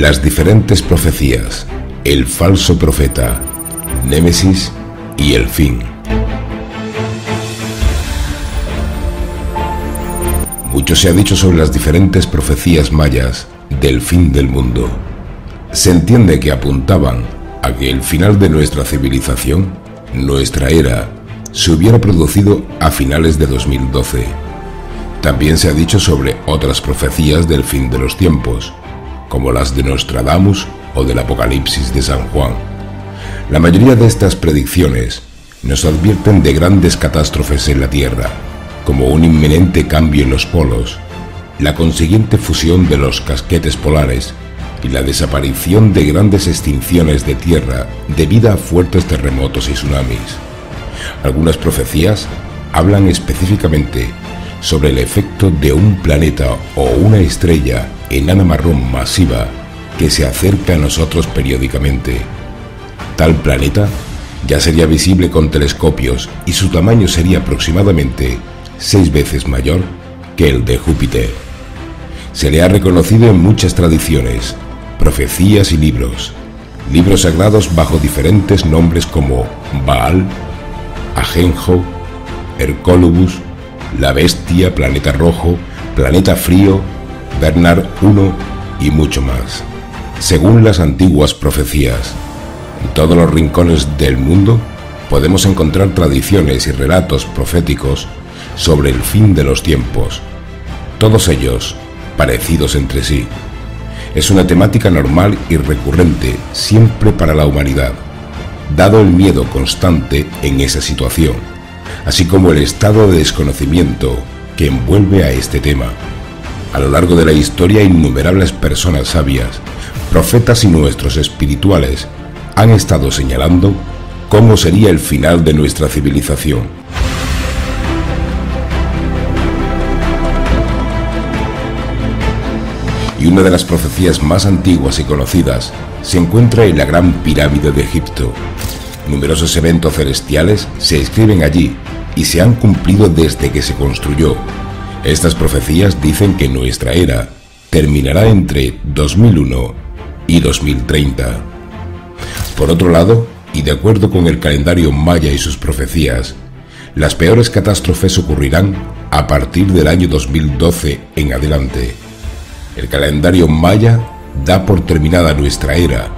las diferentes profecías, el falso profeta, Némesis y el fin. Mucho se ha dicho sobre las diferentes profecías mayas del fin del mundo. Se entiende que apuntaban a que el final de nuestra civilización, nuestra era, se hubiera producido a finales de 2012. También se ha dicho sobre otras profecías del fin de los tiempos, como las de Nostradamus o del Apocalipsis de San Juan. La mayoría de estas predicciones nos advierten de grandes catástrofes en la Tierra, como un inminente cambio en los polos, la consiguiente fusión de los casquetes polares y la desaparición de grandes extinciones de tierra debido a fuertes terremotos y tsunamis. Algunas profecías hablan específicamente sobre el efecto de un planeta o una estrella enana marrón masiva que se acerca a nosotros periódicamente. Tal planeta ya sería visible con telescopios y su tamaño sería aproximadamente seis veces mayor que el de Júpiter. Se le ha reconocido en muchas tradiciones, profecías y libros, libros sagrados bajo diferentes nombres como Baal, Ajenjo, Hercólubus, La Bestia, Planeta Rojo, Planeta Frío, Bernard I y mucho más. Según las antiguas profecías, en todos los rincones del mundo podemos encontrar tradiciones y relatos proféticos sobre el fin de los tiempos, todos ellos parecidos entre sí. Es una temática normal y recurrente siempre para la humanidad, dado el miedo constante en esa situación, así como el estado de desconocimiento que envuelve a este tema. A lo largo de la historia, innumerables personas sabias, profetas y nuestros espirituales han estado señalando cómo sería el final de nuestra civilización y una de las profecías más antiguas y conocidas se encuentra en la Gran Pirámide de Egipto. Numerosos eventos celestiales se escriben allí y se han cumplido desde que se construyó. Estas profecías dicen que nuestra era terminará entre 2001 y 2030. Por otro lado, y de acuerdo con el calendario maya y sus profecías, las peores catástrofes ocurrirán a partir del año 2012 en adelante. El calendario maya da por terminada nuestra era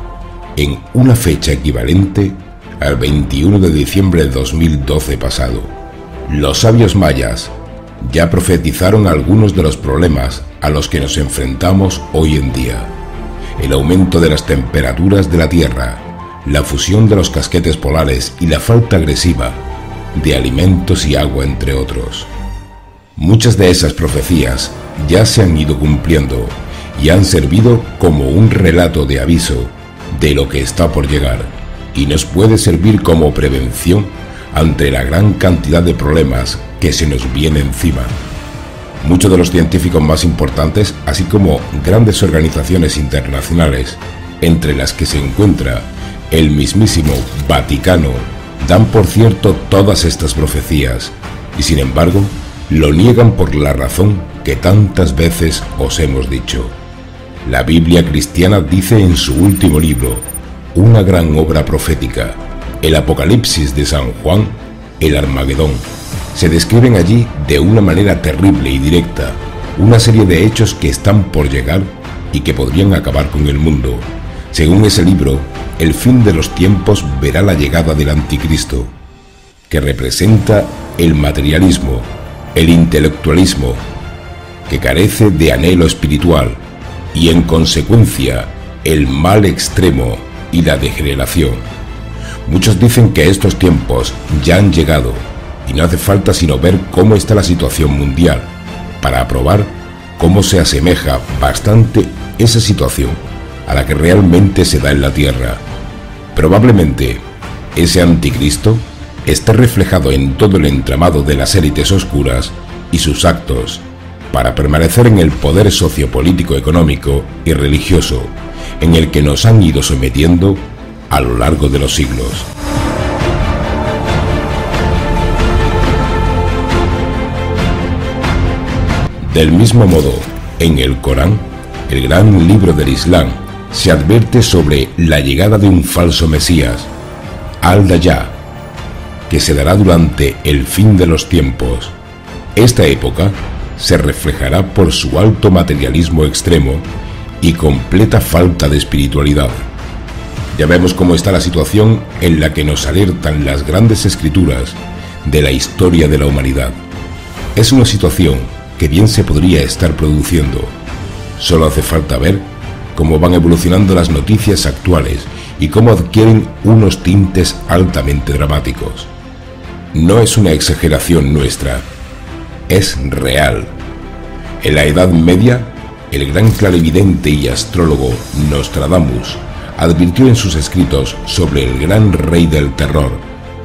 en una fecha equivalente al 21 de diciembre de 2012 pasado. Los sabios mayas ya profetizaron algunos de los problemas a los que nos enfrentamos hoy en día. El aumento de las temperaturas de la Tierra, la fusión de los casquetes polares y la falta agresiva de alimentos y agua, entre otros. Muchas de esas profecías ya se han ido cumpliendo y han servido como un relato de aviso de lo que está por llegar y nos puede servir como prevención ante la gran cantidad de problemas que se nos viene encima. Muchos de los científicos más importantes, así como grandes organizaciones internacionales, entre las que se encuentra el mismísimo Vaticano, dan por cierto todas estas profecías y sin embargo lo niegan por la razón que tantas veces os hemos dicho. La Biblia cristiana dice en su último libro, una gran obra profética, el Apocalipsis de San Juan, el Armagedón. Se describen allí de una manera terrible y directa una serie de hechos que están por llegar y que podrían acabar con el mundo. Según ese libro, el fin de los tiempos verá la llegada del anticristo, que representa el materialismo, el intelectualismo, que carece de anhelo espiritual y en consecuencia el mal extremo y la degeneración. Muchos dicen que estos tiempos ya han llegado no hace falta sino ver cómo está la situación mundial para aprobar cómo se asemeja bastante esa situación a la que realmente se da en la Tierra. Probablemente ese anticristo esté reflejado en todo el entramado de las élites oscuras y sus actos para permanecer en el poder sociopolítico, económico y religioso en el que nos han ido sometiendo a lo largo de los siglos. Del mismo modo, en el Corán, el gran libro del Islam, se advierte sobre la llegada de un falso Mesías, Al-Dayá, que se dará durante el fin de los tiempos. Esta época se reflejará por su alto materialismo extremo y completa falta de espiritualidad. Ya vemos cómo está la situación en la que nos alertan las grandes escrituras de la historia de la humanidad. Es una situación que bien se podría estar produciendo. Solo hace falta ver cómo van evolucionando las noticias actuales y cómo adquieren unos tintes altamente dramáticos. No es una exageración nuestra, es real. En la Edad Media, el gran clarividente y astrólogo Nostradamus advirtió en sus escritos sobre el gran rey del terror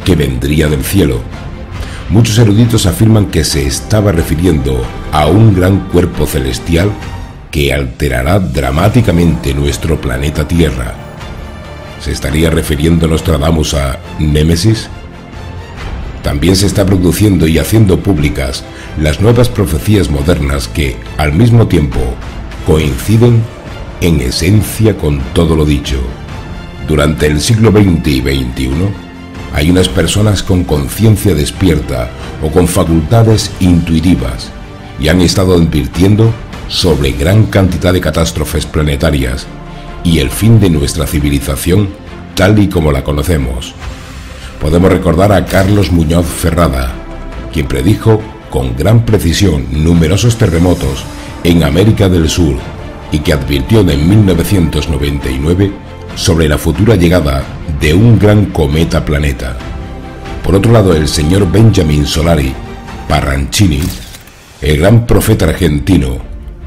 que vendría del cielo. Muchos eruditos afirman que se estaba refiriendo a un gran cuerpo celestial que alterará dramáticamente nuestro planeta Tierra. ¿Se estaría refiriendo Nostradamus a Némesis? También se está produciendo y haciendo públicas las nuevas profecías modernas que, al mismo tiempo, coinciden en esencia con todo lo dicho. Durante el siglo XX y XXI, hay unas personas con conciencia despierta o con facultades intuitivas y han estado advirtiendo sobre gran cantidad de catástrofes planetarias y el fin de nuestra civilización tal y como la conocemos. Podemos recordar a Carlos Muñoz Ferrada, quien predijo con gran precisión numerosos terremotos en América del Sur y que advirtió en 1999 sobre la futura llegada de un gran cometa planeta. Por otro lado, el señor Benjamin Solari Parrancini, el gran profeta argentino,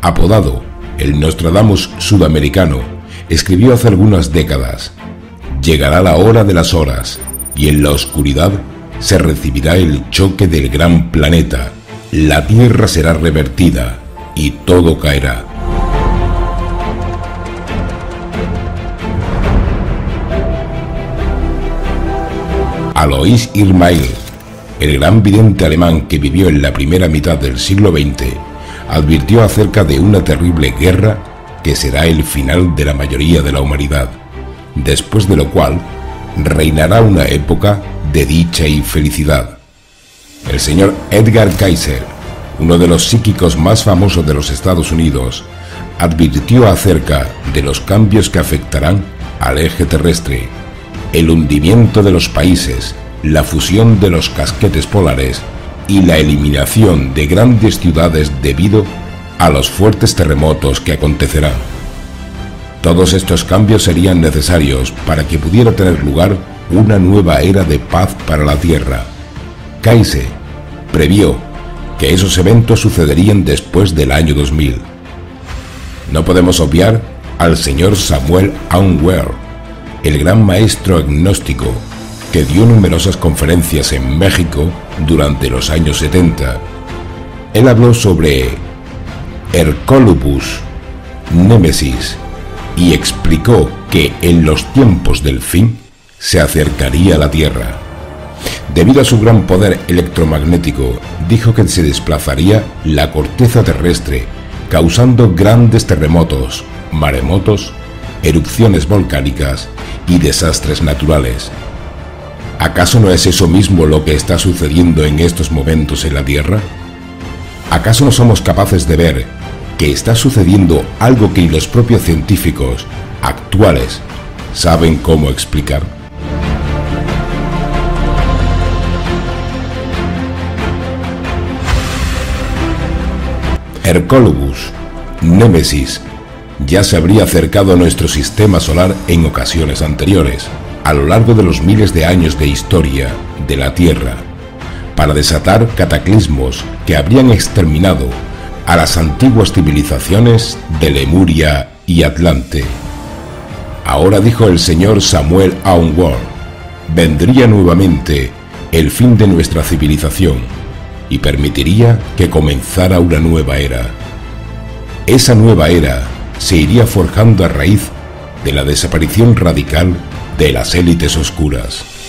apodado el Nostradamus sudamericano, escribió hace algunas décadas, llegará la hora de las horas y en la oscuridad se recibirá el choque del gran planeta, la Tierra será revertida y todo caerá. Alois Irmail, el gran vidente alemán que vivió en la primera mitad del siglo XX, advirtió acerca de una terrible guerra que será el final de la mayoría de la humanidad, después de lo cual reinará una época de dicha y felicidad. El señor Edgar Kaiser, uno de los psíquicos más famosos de los Estados Unidos, advirtió acerca de los cambios que afectarán al eje terrestre el hundimiento de los países, la fusión de los casquetes polares y la eliminación de grandes ciudades debido a los fuertes terremotos que acontecerán. Todos estos cambios serían necesarios para que pudiera tener lugar una nueva era de paz para la Tierra. Kaiser previó que esos eventos sucederían después del año 2000. No podemos obviar al señor Samuel Aunwehr, el gran maestro agnóstico que dio numerosas conferencias en México durante los años 70. Él habló sobre Hercolubus, Némesis, y explicó que en los tiempos del fin se acercaría a la Tierra. Debido a su gran poder electromagnético, dijo que se desplazaría la corteza terrestre, causando grandes terremotos, maremotos, erupciones volcánicas y desastres naturales. ¿Acaso no es eso mismo lo que está sucediendo en estos momentos en la Tierra? ¿Acaso no somos capaces de ver que está sucediendo algo que los propios científicos actuales saben cómo explicar? Hercolobus, Némesis ya se habría acercado a nuestro sistema solar en ocasiones anteriores, a lo largo de los miles de años de historia de la Tierra, para desatar cataclismos que habrían exterminado a las antiguas civilizaciones de Lemuria y Atlante. Ahora dijo el señor Samuel Aunward, vendría nuevamente el fin de nuestra civilización y permitiría que comenzara una nueva era. Esa nueva era se iría forjando a raíz de la desaparición radical de las élites oscuras.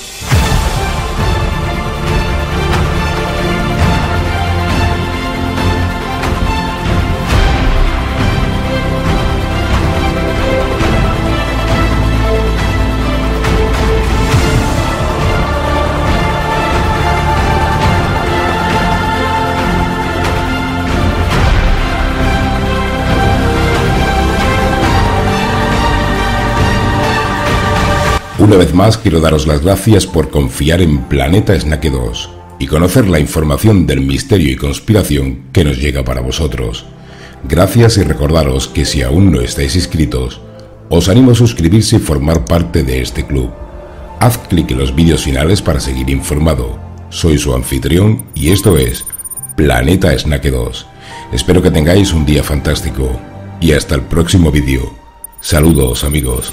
Una vez más quiero daros las gracias por confiar en Planeta Snack 2 y conocer la información del misterio y conspiración que nos llega para vosotros. Gracias y recordaros que si aún no estáis inscritos, os animo a suscribirse y formar parte de este club. Haz clic en los vídeos finales para seguir informado. Soy su anfitrión y esto es Planeta Snack 2. Espero que tengáis un día fantástico y hasta el próximo vídeo. Saludos amigos.